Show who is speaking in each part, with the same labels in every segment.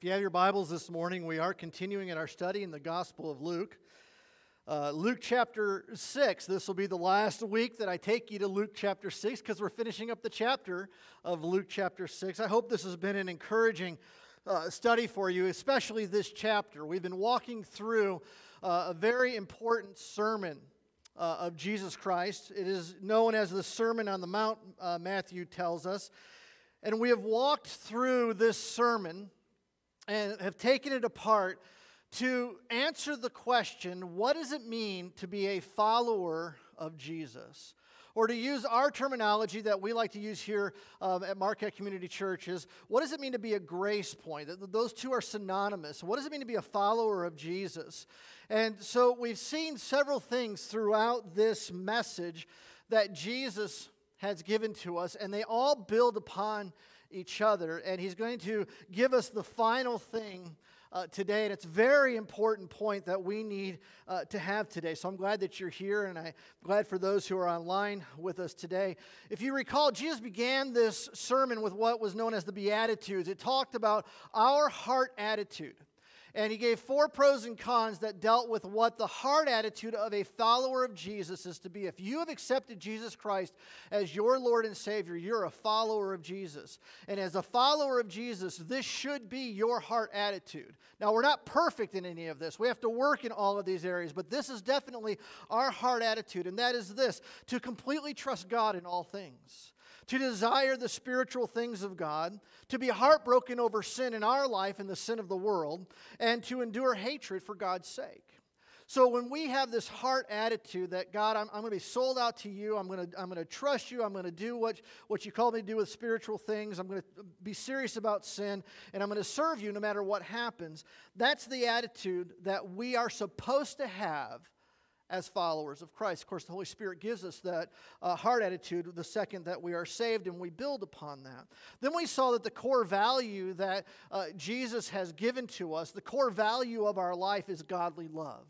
Speaker 1: If you have your Bibles this morning, we are continuing in our study in the Gospel of Luke. Uh, Luke chapter 6. This will be the last week that I take you to Luke chapter 6 because we're finishing up the chapter of Luke chapter 6. I hope this has been an encouraging uh, study for you, especially this chapter. We've been walking through uh, a very important sermon uh, of Jesus Christ. It is known as the Sermon on the Mount, uh, Matthew tells us. And we have walked through this sermon and have taken it apart to answer the question what does it mean to be a follower of Jesus? Or to use our terminology that we like to use here um, at Marquette Community Church is what does it mean to be a grace point? Those two are synonymous. What does it mean to be a follower of Jesus? And so we've seen several things throughout this message that Jesus has given to us, and they all build upon each other. And he's going to give us the final thing uh, today. And it's a very important point that we need uh, to have today. So I'm glad that you're here, and I'm glad for those who are online with us today. If you recall, Jesus began this sermon with what was known as the Beatitudes. It talked about our heart attitude. And he gave four pros and cons that dealt with what the heart attitude of a follower of Jesus is to be. If you have accepted Jesus Christ as your Lord and Savior, you're a follower of Jesus. And as a follower of Jesus, this should be your heart attitude. Now, we're not perfect in any of this. We have to work in all of these areas, but this is definitely our heart attitude, and that is this to completely trust God in all things to desire the spiritual things of God, to be heartbroken over sin in our life and the sin of the world, and to endure hatred for God's sake. So when we have this heart attitude that God, I'm, I'm going to be sold out to you, I'm going to, I'm going to trust you, I'm going to do what, what you call me to do with spiritual things, I'm going to be serious about sin, and I'm going to serve you no matter what happens, that's the attitude that we are supposed to have as followers of Christ. Of course, the Holy Spirit gives us that uh, heart attitude the second that we are saved, and we build upon that. Then we saw that the core value that uh, Jesus has given to us, the core value of our life is godly love.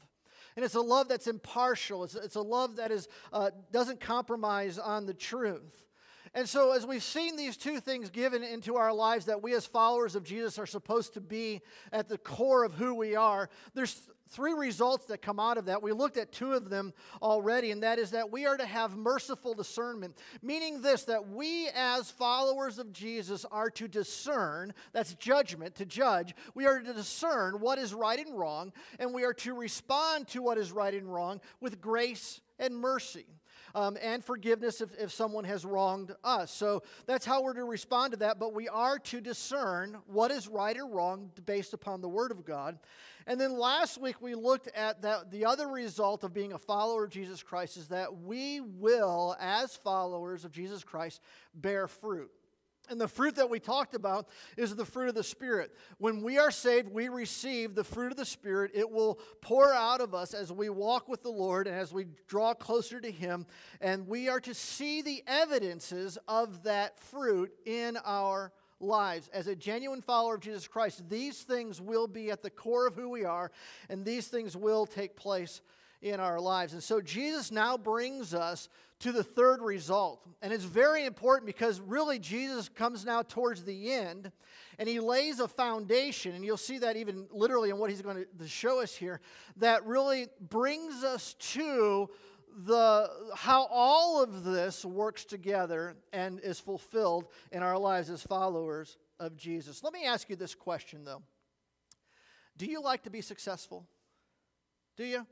Speaker 1: And it's a love that's impartial. It's, it's a love that is, uh, doesn't compromise on the truth. And so, as we've seen these two things given into our lives that we as followers of Jesus are supposed to be at the core of who we are, there's three results that come out of that. We looked at two of them already, and that is that we are to have merciful discernment, meaning this that we as followers of Jesus are to discern, that's judgment, to judge. We are to discern what is right and wrong, and we are to respond to what is right and wrong with grace and mercy um, and forgiveness if, if someone has wronged us. So that's how we're to respond to that, but we are to discern what is right or wrong based upon the Word of God. And then last week we looked at that the other result of being a follower of Jesus Christ is that we will, as followers of Jesus Christ, bear fruit. And the fruit that we talked about is the fruit of the Spirit. When we are saved, we receive the fruit of the Spirit. It will pour out of us as we walk with the Lord and as we draw closer to Him. And we are to see the evidences of that fruit in our lives. As a genuine follower of Jesus Christ, these things will be at the core of who we are, and these things will take place in our lives. And so Jesus now brings us to the third result. And it's very important because really Jesus comes now towards the end and he lays a foundation, and you'll see that even literally in what he's going to show us here, that really brings us to the how all of this works together and is fulfilled in our lives as followers of Jesus. Let me ask you this question though. Do you like to be successful? Do you?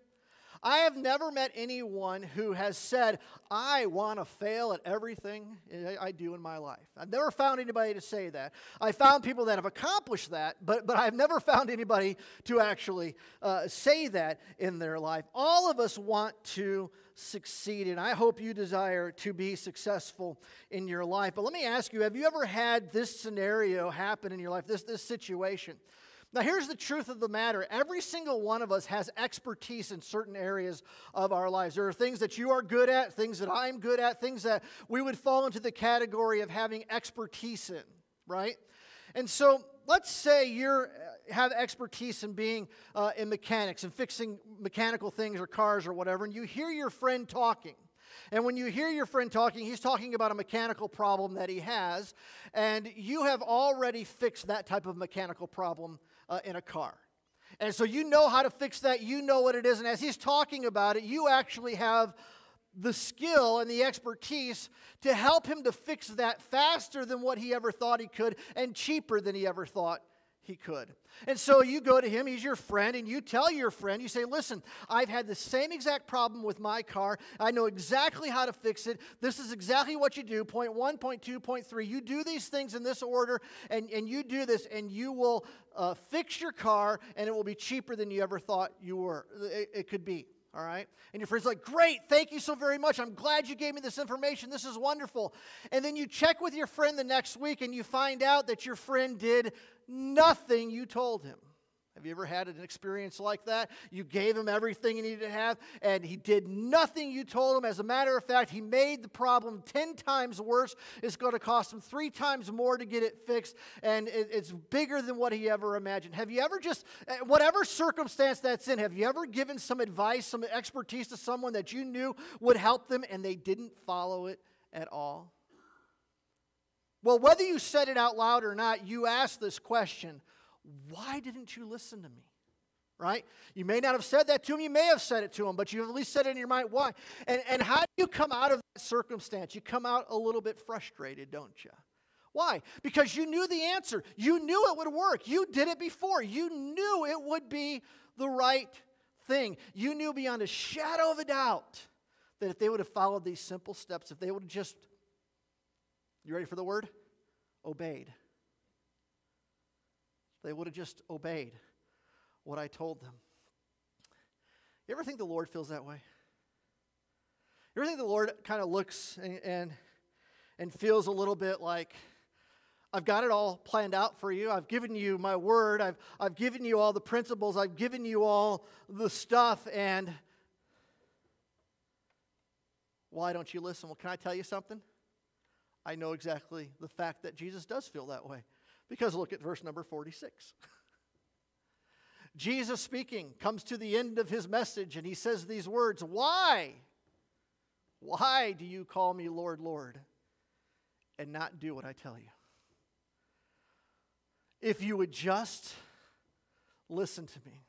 Speaker 1: I have never met anyone who has said, I want to fail at everything I do in my life. I've never found anybody to say that. I found people that have accomplished that, but, but I've never found anybody to actually uh, say that in their life. All of us want to succeed, and I hope you desire to be successful in your life. But let me ask you have you ever had this scenario happen in your life, this, this situation? Now, here's the truth of the matter every single one of us has expertise in certain areas of our lives. There are things that you are good at, things that I'm good at, things that we would fall into the category of having expertise in, right? And so, let's say you have expertise in being uh, in mechanics and fixing mechanical things or cars or whatever, and you hear your friend talking. And when you hear your friend talking, he's talking about a mechanical problem that he has, and you have already fixed that type of mechanical problem uh, in a car. And so you know how to fix that, you know what it is, and as he's talking about it, you actually have the skill and the expertise to help him to fix that faster than what he ever thought he could and cheaper than he ever thought he could. And so you go to him, he's your friend, and you tell your friend, you say, Listen, I've had the same exact problem with my car. I know exactly how to fix it. This is exactly what you do. Point one, point two, point three. You do these things in this order, and, and you do this, and you will uh, fix your car, and it will be cheaper than you ever thought you were. It, it could be all right? And your friend's like, Great, thank you so very much. I'm glad you gave me this information. This is wonderful. And then you check with your friend the next week and you find out that your friend did nothing you told him. Have you ever had an experience like that? You gave him everything he needed to have, and he did nothing you told him. As a matter of fact, he made the problem 10 times worse. It's going to cost him three times more to get it fixed, and it's bigger than what he ever imagined. Have you ever just, eh, whatever circumstance that's in, have you ever given some advice, some expertise to someone that you knew would help them, and they didn't follow it at all? Well, whether you said it out loud or not, you ask this question why didn't you listen to me? Right? You may not have said that to him, you may have said it to him, but you have at least said it in your mind. Why? And, and how do you come out of that circumstance? You come out a little bit frustrated, don't you? Why? Because you knew the answer. You knew it would work. You did it before. You knew it would be the right thing. You knew beyond a shadow of a doubt that if they would have followed these simple steps, if they would have just, you ready for the word? Obeyed they would have just obeyed what I told them. You ever think the Lord feels that way? You ever think the Lord kind of looks and, and, and feels a little bit like, I've got it all planned out for you. I've given you my word. I've, I've given you all the principles. I've given you all the stuff. And why don't you listen? Well, can I tell you something? I know exactly the fact that Jesus does feel that way. Because look at verse number 46. Jesus speaking comes to the end of his message and he says these words Why? Why do you call me Lord, Lord, and not do what I tell you? If you would just listen to me.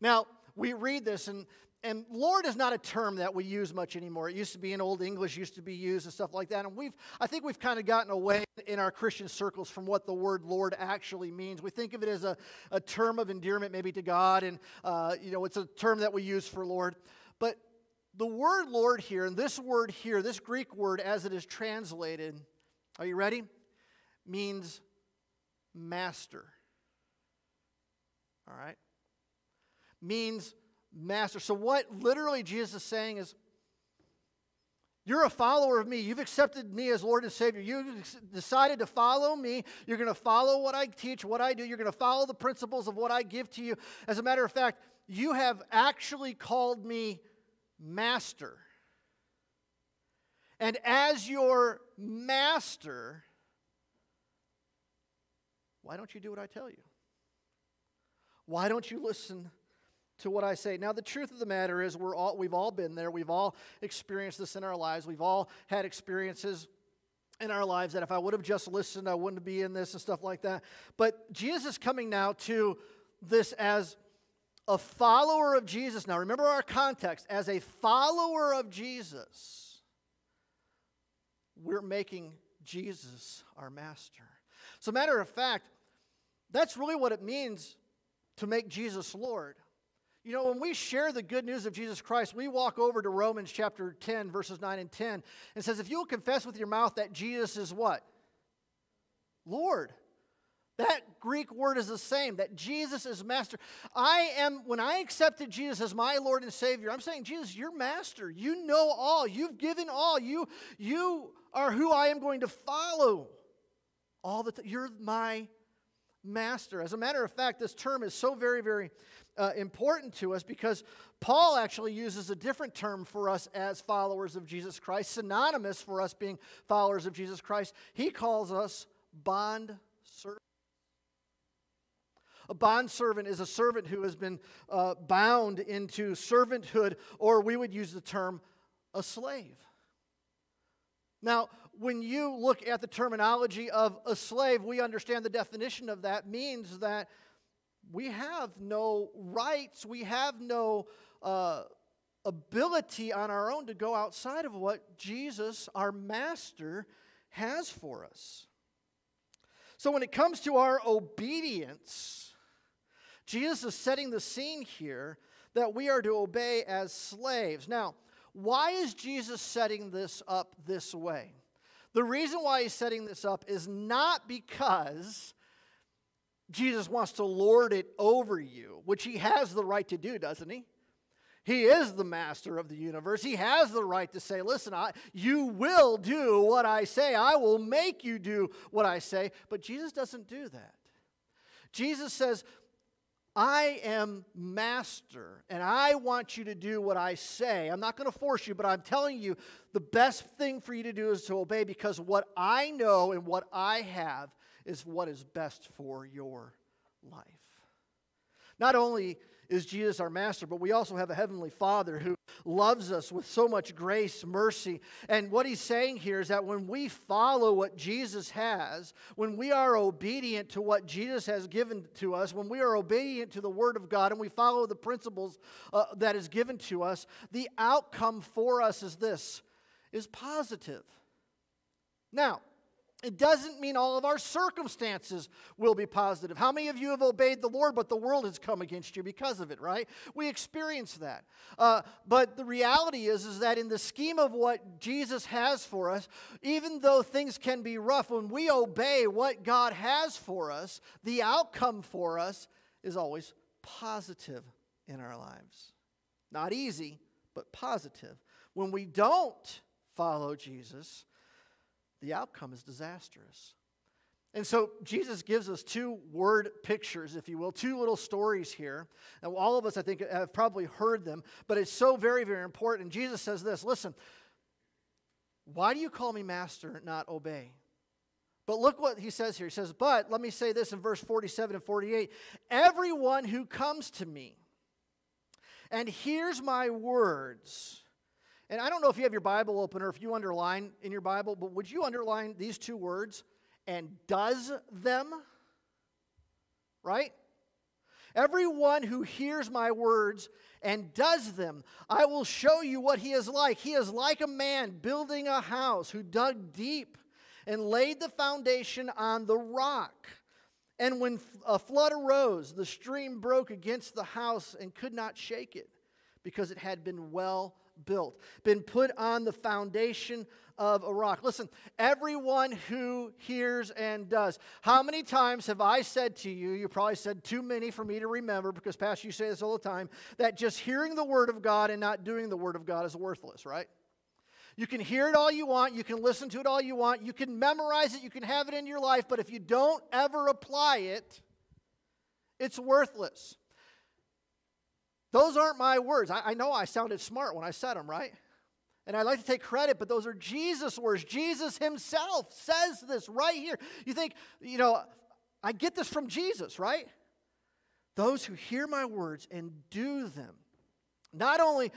Speaker 1: Now, we read this, and and Lord is not a term that we use much anymore. It used to be in Old English, used to be used and stuff like that. And we've, I think we've kind of gotten away in our Christian circles from what the word Lord actually means. We think of it as a, a term of endearment maybe to God, and uh, you know, it's a term that we use for Lord. But the word Lord here, and this word here, this Greek word as it is translated, are you ready? Means master. All right? Means master. So, what literally Jesus is saying is, you're a follower of me. You've accepted me as Lord and Savior. You've decided to follow me. You're going to follow what I teach, what I do. You're going to follow the principles of what I give to you. As a matter of fact, you have actually called me master. And as your master, why don't you do what I tell you? Why don't you listen to what I say. Now, the truth of the matter is, we're all, we've all been there. We've all experienced this in our lives. We've all had experiences in our lives that if I would have just listened, I wouldn't be in this and stuff like that. But Jesus is coming now to this as a follower of Jesus. Now, remember our context. As a follower of Jesus, we're making Jesus our master. So, matter of fact, that's really what it means to make Jesus Lord. You know, when we share the good news of Jesus Christ, we walk over to Romans chapter 10, verses 9 and 10, and says, If you will confess with your mouth that Jesus is what? Lord. That Greek word is the same, that Jesus is master. I am, when I accepted Jesus as my Lord and Savior, I'm saying, Jesus, you're master. You know all. You've given all. You, you are who I am going to follow all the time. You're my master. As a matter of fact, this term is so very, very uh, important to us because Paul actually uses a different term for us as followers of Jesus Christ, synonymous for us being followers of Jesus Christ. He calls us bond servants. A bond servant is a servant who has been uh, bound into servanthood, or we would use the term a slave. Now, when you look at the terminology of a slave, we understand the definition of that means that we have no rights, we have no uh, ability on our own to go outside of what Jesus, our master, has for us. So when it comes to our obedience, Jesus is setting the scene here that we are to obey as slaves. Now, why is Jesus setting this up this way? The reason why he's setting this up is not because Jesus wants to lord it over you, which he has the right to do, doesn't he? He is the master of the universe. He has the right to say, Listen, I, you will do what I say. I will make you do what I say. But Jesus doesn't do that. Jesus says, I am master, and I want you to do what I say. I'm not going to force you, but I'm telling you the best thing for you to do is to obey because what I know and what I have is what is best for your life. Not only is Jesus our master, but we also have a heavenly Father who loves us with so much grace, mercy. And what he's saying here is that when we follow what Jesus has, when we are obedient to what Jesus has given to us, when we are obedient to the Word of God and we follow the principles uh, that is given to us, the outcome for us is this is positive. Now, it doesn't mean all of our circumstances will be positive. How many of you have obeyed the Lord, but the world has come against you because of it, right? We experience that. Uh, but the reality is, is that in the scheme of what Jesus has for us, even though things can be rough, when we obey what God has for us, the outcome for us is always positive in our lives. Not easy, but positive. When we don't follow Jesus, the outcome is disastrous. And so Jesus gives us two word pictures, if you will, two little stories here. And all of us, I think, have probably heard them, but it's so very, very important. Jesus says this listen, why do you call me master, and not obey? But look what he says here. He says, But let me say this in verse 47 and 48 Everyone who comes to me and hears my words and I don't know if you have your Bible open or if you underline in your Bible, but would you underline these two words and does them? Right? Everyone who hears my words and does them, I will show you what he is like. He is like a man building a house who dug deep and laid the foundation on the rock. And when a flood arose, the stream broke against the house and could not shake it because it had been well built, been put on the foundation of a rock. Listen, everyone who hears and does. How many times have I said to you, you probably said too many for me to remember because, Pastor, you say this all the time, that just hearing the Word of God and not doing the Word of God is worthless, right? You can hear it all you want, you can listen to it all you want, you can memorize it, you can have it in your life, but if you don't ever apply it, it's worthless. Those aren't my words. I, I, know I sounded smart when I said them, right? And I like to take credit, but those are Jesus' words. Jesus himself says this right here. You think, you know, I get this from Jesus, right? Those who hear my words and do them. Not only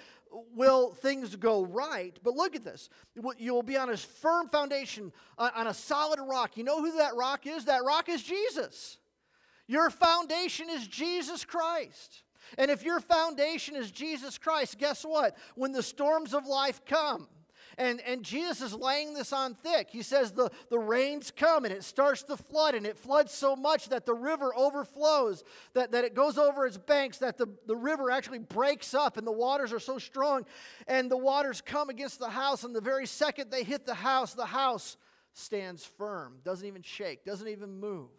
Speaker 1: will things go right, but look at this. You will be on a firm foundation, on a solid rock. You know who that rock is? That rock is Jesus. Your foundation is Jesus Christ. And if your foundation is Jesus Christ, guess what? When the storms of life come, and, and Jesus is laying this on thick. He says the, the rains come and it starts to flood, and it floods so much that the river overflows, that, that it goes over its banks, that the, the river actually breaks up, and the waters are so strong. And the waters come against the house, and the very second they hit the house, the house stands firm, doesn't even shake, doesn't even move.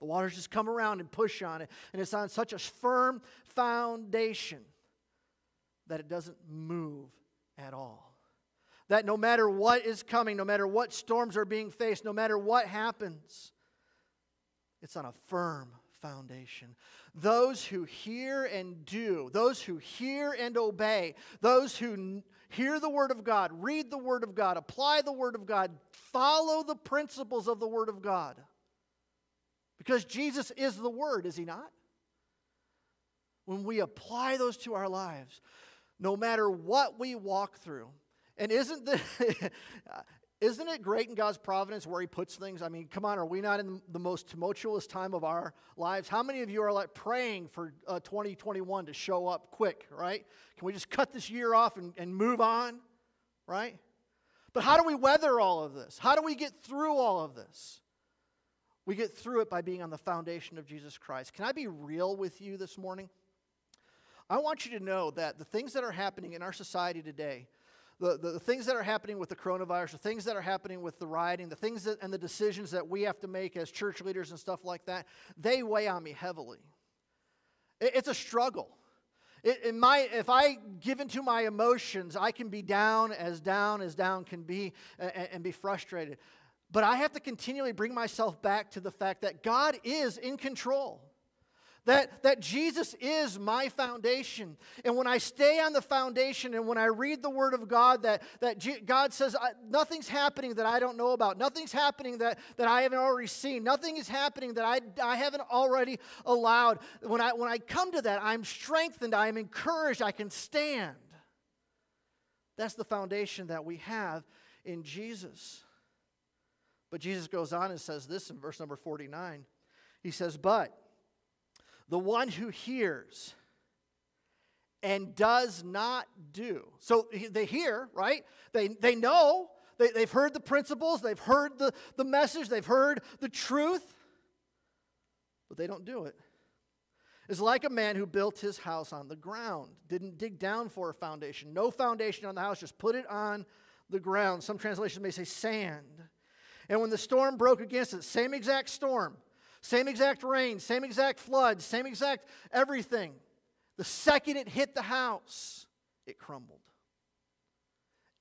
Speaker 1: The waters just come around and push on it, and it's on such a firm foundation that it doesn't move at all. That no matter what is coming, no matter what storms are being faced, no matter what happens, it's on a firm foundation. Those who hear and do, those who hear and obey, those who hear the Word of God, read the Word of God, apply the Word of God, follow the principles of the Word of God because Jesus is the Word, is He not? When we apply those to our lives, no matter what we walk through, and isn't the, Isn't it great in God's providence where He puts things? I mean, come on, are we not in the most tumultuous time of our lives? How many of you are like praying for uh, 2021 to show up quick, right? Can we just cut this year off and, and move on, right? But how do we weather all of this? How do we get through all of this? We get through it by being on the foundation of Jesus Christ. Can I be real with you this morning? I want you to know that the things that are happening in our society today, the, the, the, things that are happening with the coronavirus, the things that are happening with the rioting, the things that, and the decisions that we have to make as church leaders and stuff like that, they weigh on me heavily. It, it's a struggle. It, in my, if I give into my emotions, I can be down as down as down can be and, and be frustrated. But I have to continually bring myself back to the fact that God is in control. That, that Jesus is my foundation. And when I stay on the foundation and when I read the Word of God, that, that G- God says, nothing's happening that I don't know about. Nothing's happening that, that I haven't already seen. Nothing is happening that I, I haven't already allowed. When I, when I come to that, I'm strengthened, I am encouraged, I can stand. That's the foundation that we have in Jesus. But Jesus goes on and says this in verse number 49. He says, But the one who hears and does not do. So they hear, right? They, they know, they, they've heard the principles, they've heard the, the message, they've heard the truth, but they don't do it. It's like a man who built his house on the ground, didn't dig down for a foundation. No foundation on the house, just put it on the ground. Some translations may say sand. And when the storm broke against it, same exact storm, same exact rain, same exact flood, same exact everything. The second it hit the house, it crumbled.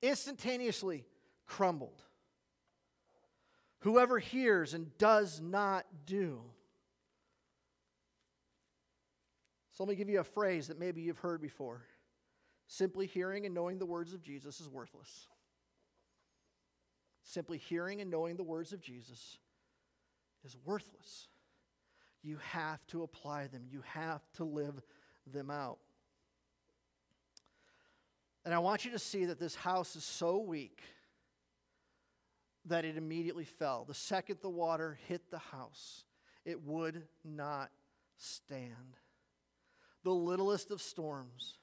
Speaker 1: Instantaneously crumbled. Whoever hears and does not do. So let me give you a phrase that maybe you've heard before. Simply hearing and knowing the words of Jesus is worthless. Simply hearing and knowing the words of Jesus is worthless. You have to apply them, you have to live them out. And I want you to see that this house is so weak that it immediately fell. The second the water hit the house, it would not stand. The littlest of storms.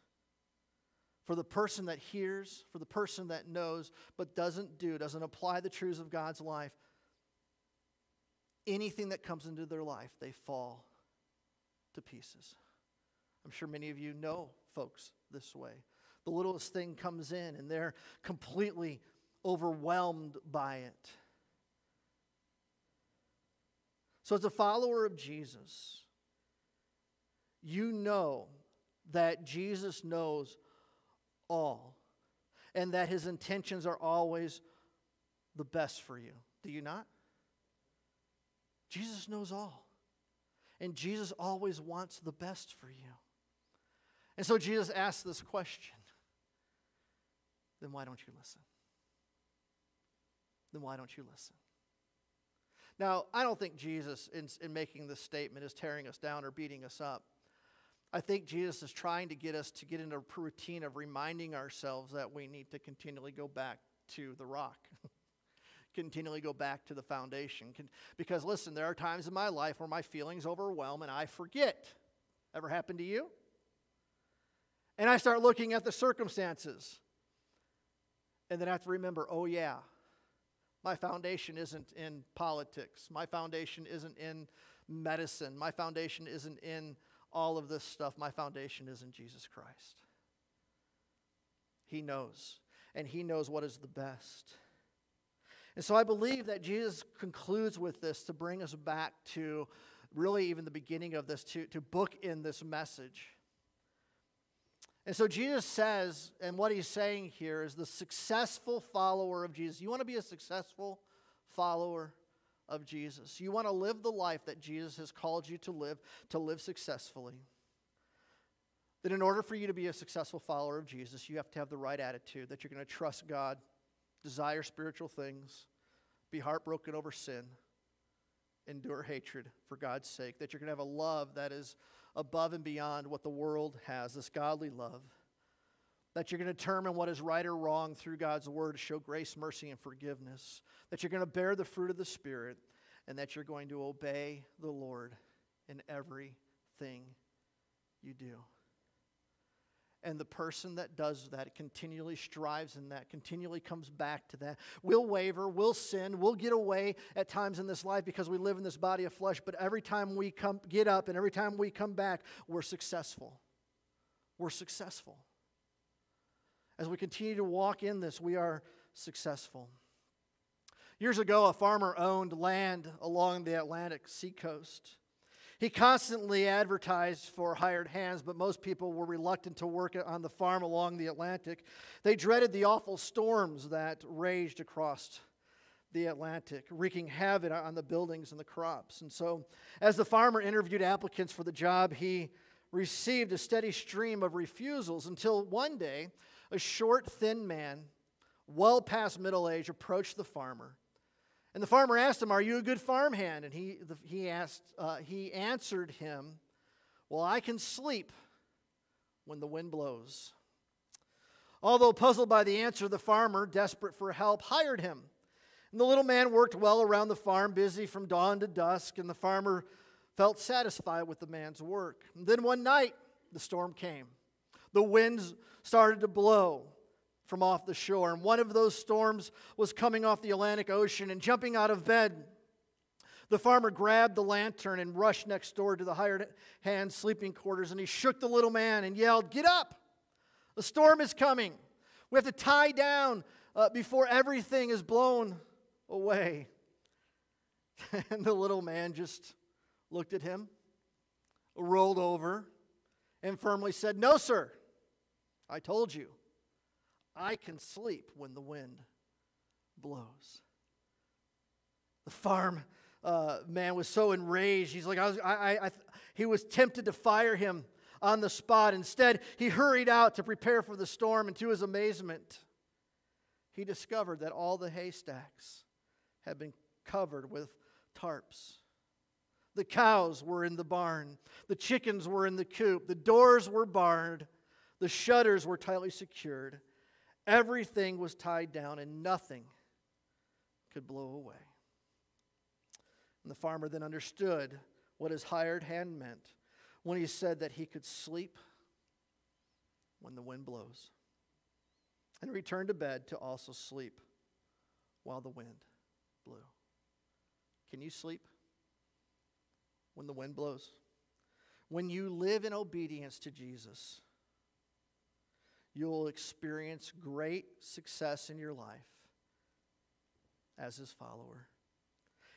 Speaker 1: For the person that hears, for the person that knows, but doesn't do, doesn't apply the truths of God's life, anything that comes into their life, they fall to pieces. I'm sure many of you know folks this way. The littlest thing comes in and they're completely overwhelmed by it. So, as a follower of Jesus, you know that Jesus knows all and that his intentions are always the best for you. Do you not? Jesus knows all. And Jesus always wants the best for you. And so Jesus asks this question then why don't you listen? Then why don't you listen? Now, I don't think Jesus, in, in making this statement, is tearing us down or beating us up. I think Jesus is trying to get us to get into a routine of reminding ourselves that we need to continually go back to the rock. continually go back to the foundation. Because listen, there are times in my life where my feelings overwhelm and I forget. Ever happened to you? And I start looking at the circumstances. And then I have to remember, oh yeah, my foundation isn't in politics. My foundation isn't in medicine. My foundation isn't in all of this stuff. My foundation is in Jesus Christ. He knows, and He knows what is the best. And so I believe that Jesus concludes with this to bring us back to really even the beginning of this, to, to book in this message. And so Jesus says, and what he's saying here is the successful follower of Jesus. You want to be a successful follower of Jesus. You want to live the life that Jesus has called you to live, to live successfully. That in order for you to be a successful follower of Jesus, you have to have the right attitude, that you're going to trust God desire spiritual things, be heartbroken over sin, endure hatred for God's sake, that you're going to have a love that is above and beyond what the world has, this godly love. That you're going to determine what is right or wrong through God's word to show grace, mercy, and forgiveness, that you're going to bear the fruit of the Spirit, and that you're going to obey the Lord in everything you do. And the person that does that continually strives in that, continually comes back to that. We'll waver, we'll sin, we'll get away at times in this life because we live in this body of flesh, but every time we come, get up and every time we come back, we're successful. We're successful. As we continue to walk in this, we are successful. Years ago, a farmer owned land along the Atlantic seacoast. He constantly advertised for hired hands, but most people were reluctant to work on the farm along the Atlantic. They dreaded the awful storms that raged across the Atlantic, wreaking havoc on the buildings and the crops. And so, as the farmer interviewed applicants for the job, he received a steady stream of refusals until one day a short, thin man, well past middle age, approached the farmer. And the farmer asked him, Are you a good farmhand? And he, the, he, asked, uh, he answered him, Well, I can sleep when the wind blows. Although puzzled by the answer, the farmer, desperate for help, hired him. And the little man worked well around the farm, busy from dawn to dusk, and the farmer felt satisfied with the man's work. And then one night, the storm came. The winds started to blow from off the shore. And one of those storms was coming off the Atlantic Ocean and jumping out of bed. The farmer grabbed the lantern and rushed next door to the hired hand sleeping quarters and he shook the little man and yelled, Get up! The storm is coming. We have to tie down uh, before everything is blown away. and the little man just looked at him, rolled over, and firmly said, No, sir. I told you, I can sleep when the wind blows. The farm uh, man was so enraged. He's like, I was, I, I, I, he was tempted to fire him on the spot. Instead, he hurried out to prepare for the storm, and to his amazement, he discovered that all the haystacks had been covered with tarps. The cows were in the barn, the chickens were in the coop, the doors were barred, the shutters were tightly secured. Everything was tied down, and nothing could blow away. And the farmer then understood what his hired hand meant when he said that he could sleep when the wind blows and returned to bed to also sleep while the wind blew. Can you sleep when the wind blows? When you live in obedience to Jesus, you'll experience great success in your life as his follower.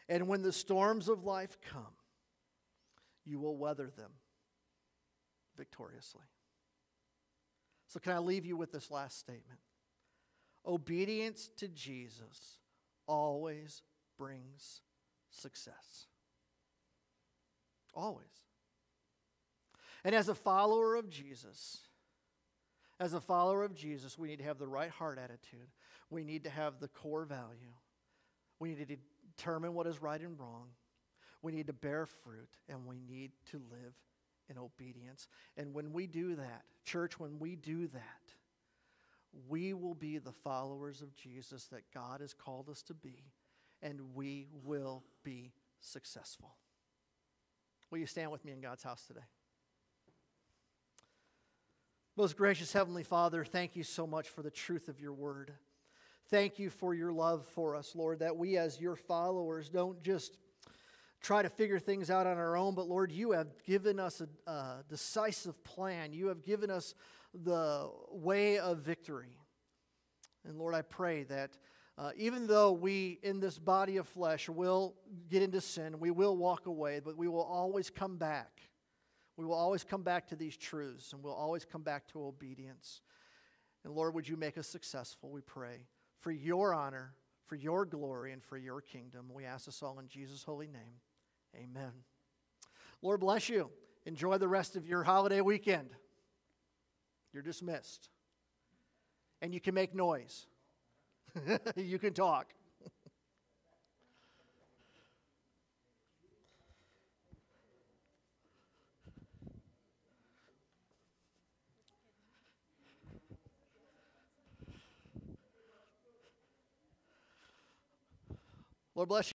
Speaker 1: And when the storms of life come, you will weather them victoriously. So, can I leave you with this last statement? Obedience to Jesus always brings success. Always. And as a follower of Jesus, as a follower of Jesus, we need to have the right heart attitude. We need to have the core value. We need to determine what is right and wrong. We need to bear fruit, and we need to live in obedience. And when we do that, church, when we do that, we will be the followers of Jesus that God has called us to be, and we will be successful. Will you stand with me in God's house today? Most gracious Heavenly Father, thank you so much for the truth of your word. Thank you for your love for us, Lord, that we as your followers don't just try to figure things out on our own, but Lord, you have given us a, a decisive plan. You have given us the way of victory. And Lord, I pray that uh, even though we in this body of flesh will get into sin, we will walk away, but we will always come back we will always come back to these truths and we'll always come back to obedience. And Lord, would you make us successful, we pray, for your honor, for your glory, and for your kingdom. We ask this all in Jesus' holy name. Amen. Lord bless you. Enjoy the rest of your holiday weekend. You're dismissed. And you can make noise, you can talk. Lord bless you.